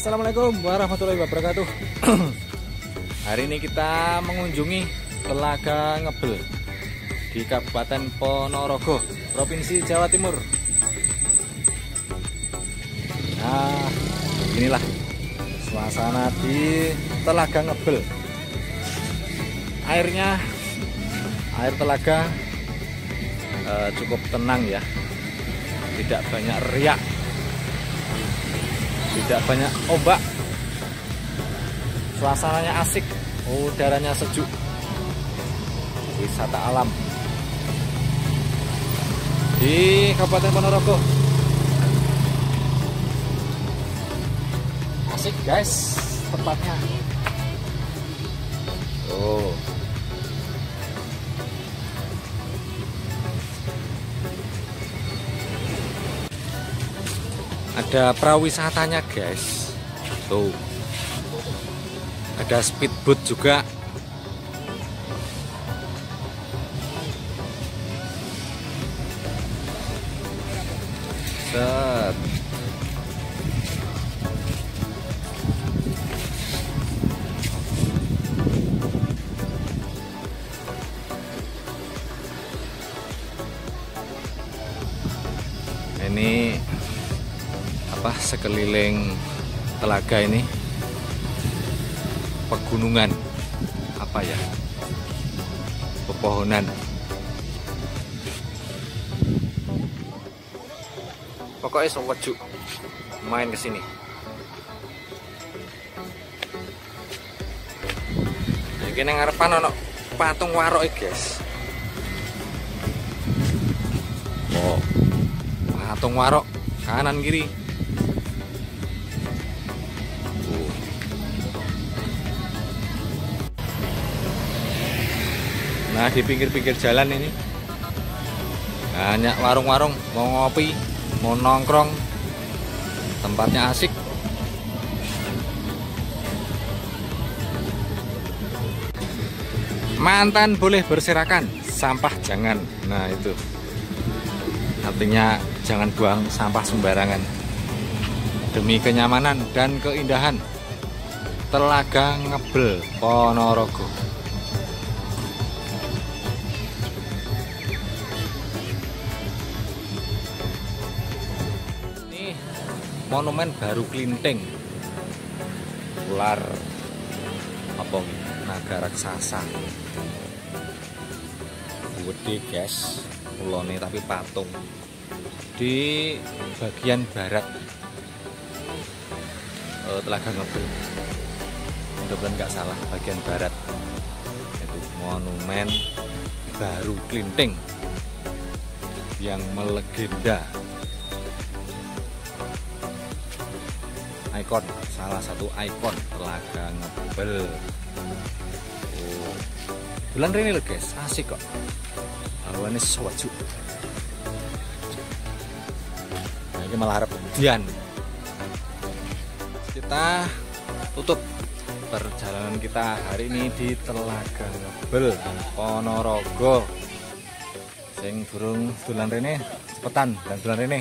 Assalamualaikum warahmatullahi wabarakatuh. Hari ini kita mengunjungi Telaga Ngebel Di Kabupaten Ponorogo Provinsi Jawa Timur. Nah inilah Suasana di Telaga Ngebel. Airnya Air telaga eh, Cukup tenang ya. Tidak banyak riak. Tidak banyak ombak. Suasananya asik udaranya sejuk. Wisata alam. Di Kabupaten Ponorogo asik guys. Tempatnya. Oh. Ada prawisatanya guys. Tuh. Ada speedboat juga. Set ini apa sekeliling telaga ini. Pegunungan. Apa ya? Pepohonan. Pokoknya sewejuk main ke sini. Ini ngarepan ono patung warok guys patung warok kanan kiri. Nah di pinggir-pinggir jalan ini banyak warung-warung. Mau ngopi, mau nongkrong, tempatnya asik. Mantan boleh berserakan, sampah jangan. Nah itu. Artinya jangan buang sampah sembarangan. Demi kenyamanan dan keindahan Telaga Ngebel Ponorogo. monumen baru Klinting. Ular apa naga raksasa. Gede guys ulone tapi patung di bagian barat. Oh, telaga ngebel mudah-mudahan nggak salah bagian barat. Itu monumen baru Klinting yang melegenda. Ikon salah satu ikon telaga ngebel. Oh. bulan ini loh guys asik kok. Awannya nah, ini malah harap dian kita tutup perjalanan kita hari ini di Telaga Ngebel Ponorogo. Sing burung bulan rene cepetan dan bulan rene